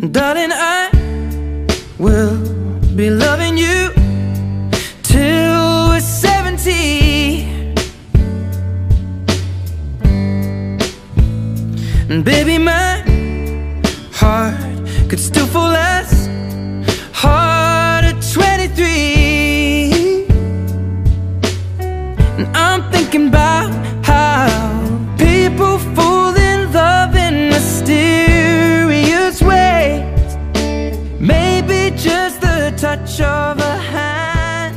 Darling, I will be loving you till we're 70 And baby, my heart could still fall as hard at 23 And I'm thinking about just the touch of a hand